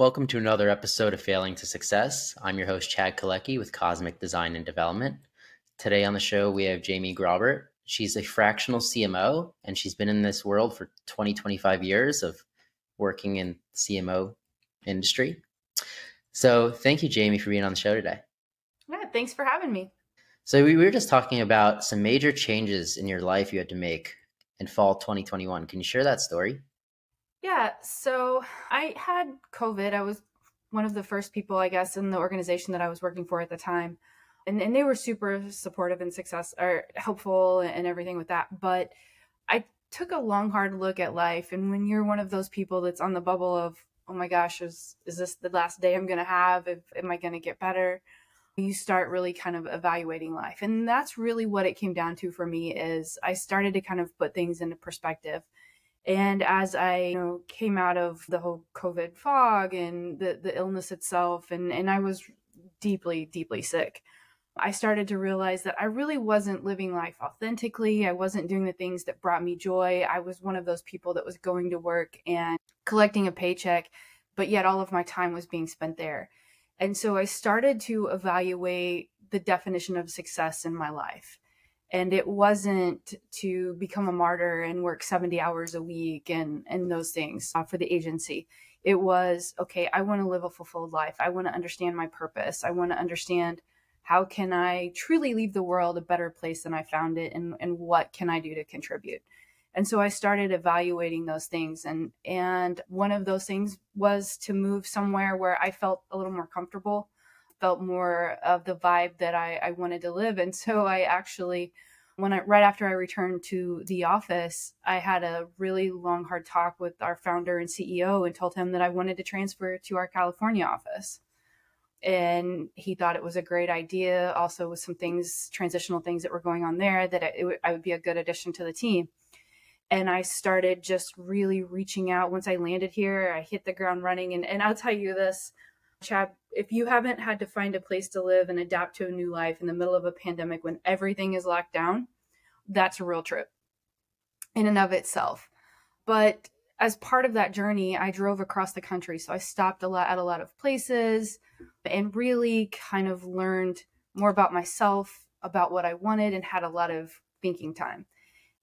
Welcome to another episode of Failing to Success. I'm your host, Chad Kaleky with Cosmic Design and Development. Today on the show, we have Jamie Grabert. She's a fractional CMO, and she's been in this world for 20, 25 years of working in CMO industry. So thank you, Jamie, for being on the show today. Yeah, thanks for having me. So we were just talking about some major changes in your life you had to make in fall 2021. Can you share that story? Yeah, so I had COVID. I was one of the first people, I guess, in the organization that I was working for at the time. And, and they were super supportive and success or helpful and everything with that. But I took a long, hard look at life. And when you're one of those people that's on the bubble of, oh my gosh, is, is this the last day I'm going to have? If, am I going to get better? You start really kind of evaluating life. And that's really what it came down to for me is I started to kind of put things into perspective and as I you know, came out of the whole COVID fog and the, the illness itself, and, and I was deeply, deeply sick, I started to realize that I really wasn't living life authentically. I wasn't doing the things that brought me joy. I was one of those people that was going to work and collecting a paycheck, but yet all of my time was being spent there. And so I started to evaluate the definition of success in my life and it wasn't to become a martyr and work 70 hours a week and and those things uh, for the agency. It was okay i want to live a fulfilled life. I want to understand my purpose. I want to understand how can i truly leave the world a better place than i found it and and what can i do to contribute? And so i started evaluating those things and and one of those things was to move somewhere where i felt a little more comfortable felt more of the vibe that I, I wanted to live. And so I actually, when I right after I returned to the office, I had a really long, hard talk with our founder and CEO and told him that I wanted to transfer to our California office. And he thought it was a great idea. Also, with some things, transitional things that were going on there, that it, I would be a good addition to the team and I started just really reaching out once I landed here. I hit the ground running. And, and I'll tell you this Chad, if you haven't had to find a place to live and adapt to a new life in the middle of a pandemic when everything is locked down, that's a real trip in and of itself. But as part of that journey, I drove across the country. So I stopped a lot at a lot of places and really kind of learned more about myself, about what I wanted, and had a lot of thinking time.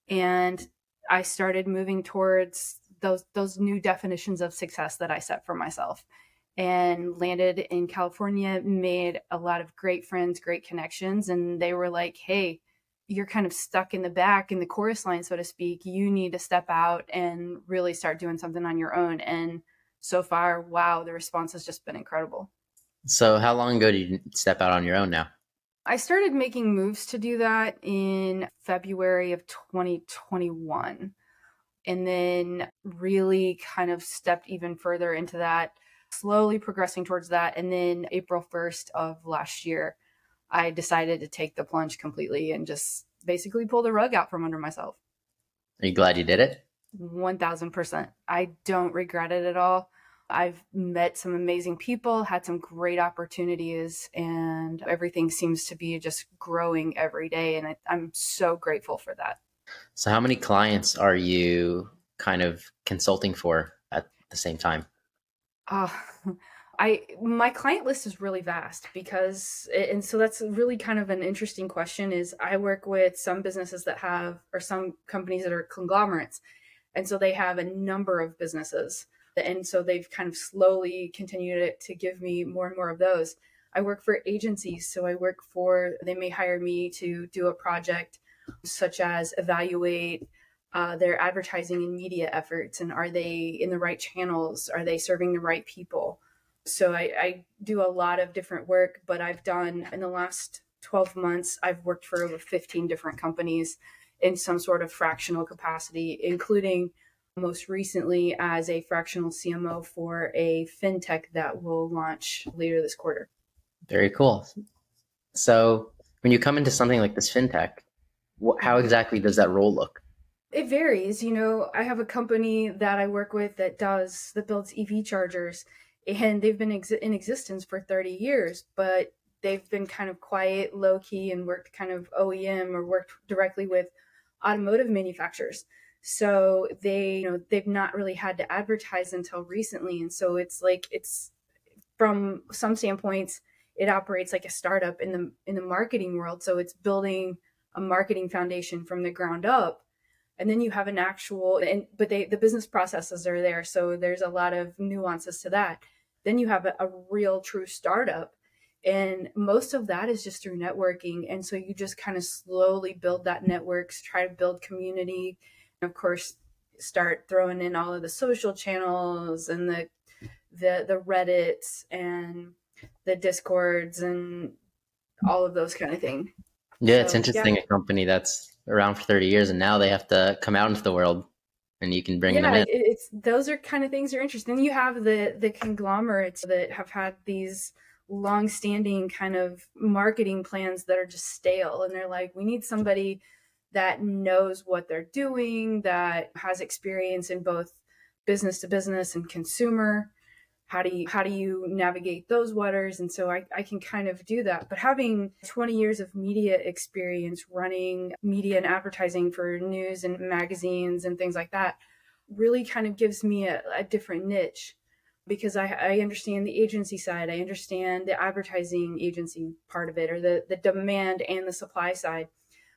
And I started moving towards those those new definitions of success that I set for myself and landed in California, made a lot of great friends, great connections. And they were like, hey, you're kind of stuck in the back in the chorus line, so to speak. You need to step out and really start doing something on your own. And so far, wow, the response has just been incredible. So, how long ago did you step out on your own now? I started making moves to do that in February of 2021. And then really kind of stepped even further into that slowly progressing towards that. And then April 1st of last year, I decided to take the plunge completely and just basically pull the rug out from under myself. Are you glad you did it? 1000%. I don't regret it at all. I've met some amazing people, had some great opportunities, and everything seems to be just growing every day. And I, am so grateful for that. So, how many clients are you kind of consulting for at the same time? Uh, I my client list is really vast because and so that's really kind of an interesting question is I work with some businesses that have or some companies that are conglomerates and so they have a number of businesses and so they've kind of slowly continued it to give me more and more of those. I work for agencies so I work for they may hire me to do a project such as evaluate uh, their advertising and media efforts and are they in the right channels? Are they serving the right people? So I, I, do a lot of different work but i've done in the last 12 months i've worked for over 15 different companies in some sort of fractional capacity including most recently as a fractional cmo for a fintech that will launch later this quarter. Very cool. So when you come into something like this fintech how exactly does that role look it varies. You know, I have a company that I work with that does that builds EV chargers, and they've been ex- in existence for 30 years, but they've been kind of quiet, low key, and worked kind of OEM or worked directly with automotive manufacturers. So they, you know, they've not really had to advertise until recently. And so it's like it's from some standpoints, it operates like a startup in the in the marketing world. So it's building a marketing foundation from the ground up. And then you have an actual and but they the business processes are there. So there's a lot of nuances to that. Then you have a, a real true startup. And most of that is just through networking. And so you just kind of slowly build that networks, try to build community. And of course, start throwing in all of the social channels and the the the Reddits and the Discords and all of those kind of thing. Yeah, so, it's interesting yeah. a company that's around for 30 years and now they have to come out into the world and you can bring yeah, them in. It's those are kind of things that are interesting. You have the the conglomerates that have had these long-standing kind of marketing plans that are just stale and they're like we need somebody that knows what they're doing that has experience in both business to business and consumer how do you how do you navigate those waters? And so I, I can kind of do that. But having 20 years of media experience running media and advertising for news and magazines and things like that really kind of gives me a, a different niche because I, I understand the agency side. I understand the advertising agency part of it or the, the demand and the supply side.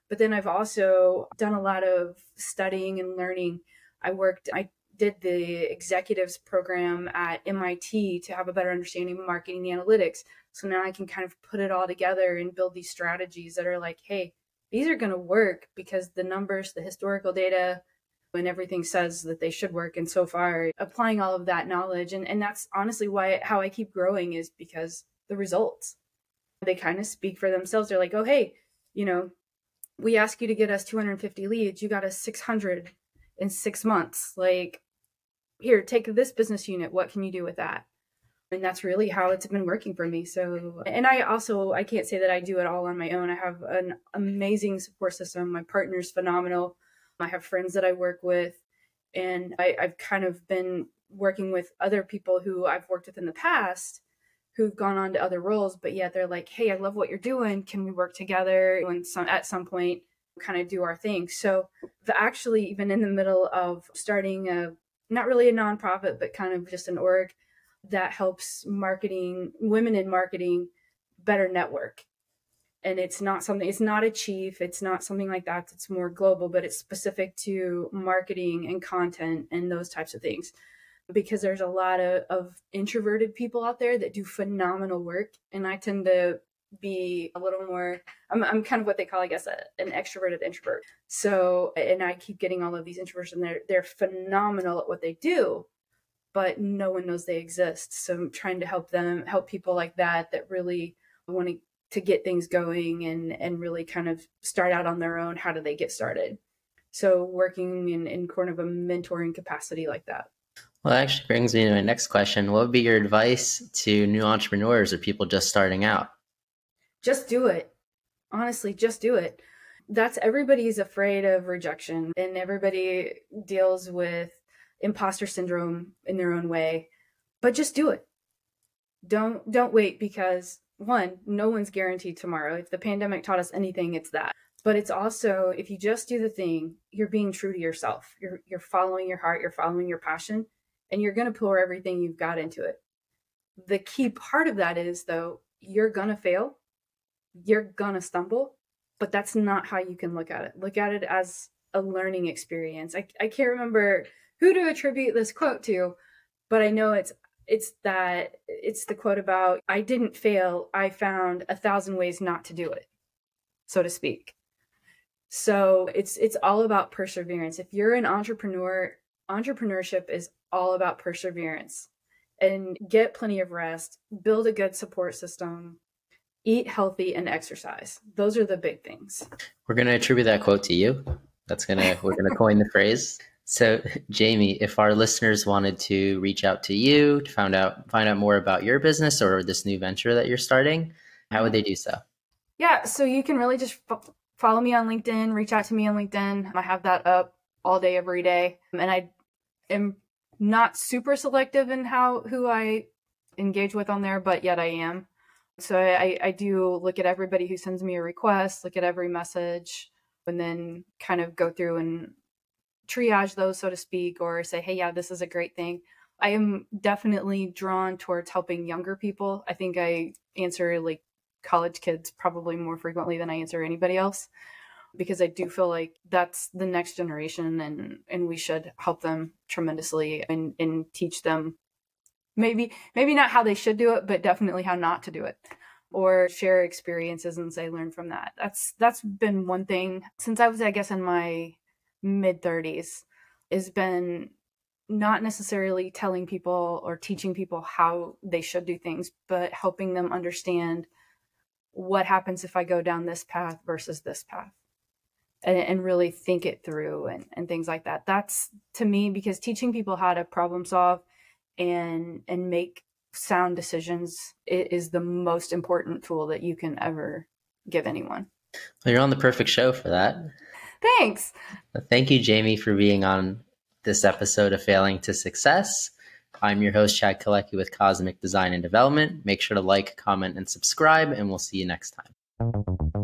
But then i've also done a lot of studying and learning. I worked i did the executives program at MIT to have a better understanding of marketing and analytics. So now I can kind of put it all together and build these strategies that are like, hey, these are going to work because the numbers, the historical data, and everything says that they should work. And so far, applying all of that knowledge, and, and that's honestly why how I keep growing is because the results. They kind of speak for themselves. They're like, oh, hey, you know, we ask you to get us 250 leads. You got us 600 in six months. Like, here, take this business unit. What can you do with that? And that's really how it's been working for me. So, and I also, I can't say that I do it all on my own. I have an amazing support system. My partner's phenomenal. I have friends that I work with, and I, I've kind of been working with other people who I've worked with in the past who've gone on to other roles, but yet they're like, "Hey, I love what you're doing. Can we work together?" And some at some point, kind of do our thing. So, actually, even in the middle of starting a not really a nonprofit, but kind of just an org that helps marketing women in marketing better network. And it's not something, it's not a chief, it's not something like that. It's more global, but it's specific to marketing and content and those types of things. Because there's a lot of, of introverted people out there that do phenomenal work. And I tend to be a little more I'm, I'm kind of what they call i guess a, an extroverted introvert so and i keep getting all of these introverts and they're they're phenomenal at what they do but no one knows they exist so i'm trying to help them help people like that that really want to to get things going and and really kind of start out on their own how do they get started so working in in kind of a mentoring capacity like that well, that actually brings me to my next question. What would be your advice to new entrepreneurs or people just starting out? Just do it. Honestly, just do it. That's everybody's afraid of rejection and everybody deals with imposter syndrome in their own way. But just do it. Don't don't wait because one, no one's guaranteed tomorrow. If the pandemic taught us anything, it's that. But it's also if you just do the thing, you're being true to yourself. You're you're following your heart, you're following your passion, and you're going to pour everything you've got into it. The key part of that is though, you're going to fail you're gonna stumble, but that's not how you can look at it. Look at it as a learning experience. I, I can't remember who to attribute this quote to, but I know it's it's that it's the quote about I didn't fail, I found a thousand ways not to do it, so to speak. So it's it's all about perseverance. If you're an entrepreneur, entrepreneurship is all about perseverance and get plenty of rest, build a good support system, eat healthy and exercise. Those are the big things. We're going to attribute that quote to you. That's going to we're going to coin the phrase. So, Jamie, if our listeners wanted to reach out to you to find out find out more about your business or this new venture that you're starting, how would they do so? Yeah, so you can really just f- follow me on LinkedIn, reach out to me on LinkedIn. I have that up all day every day, and I am not super selective in how who I engage with on there, but yet I am. So I, I do look at everybody who sends me a request, look at every message, and then kind of go through and triage those, so to speak, or say, hey, yeah, this is a great thing. I am definitely drawn towards helping younger people. I think I answer like college kids probably more frequently than I answer anybody else because I do feel like that's the next generation and and we should help them tremendously and and teach them maybe maybe not how they should do it but definitely how not to do it or share experiences and say learn from that. That's that's been one thing since I was I guess in my mid 30s has been not necessarily telling people or teaching people how they should do things, but helping them understand what happens if I go down this path versus this path. And, and really think it through and, and things like that. That's to me because teaching people how to problem solve and and make sound decisions it is the most important tool that you can ever give anyone. Well, you're on the perfect show for that. Thanks. Thank you, Jamie, for being on this episode of Failing to Success. I'm your host, Chad Kaleky with Cosmic Design and Development. Make sure to like, comment, and subscribe, and we'll see you next time.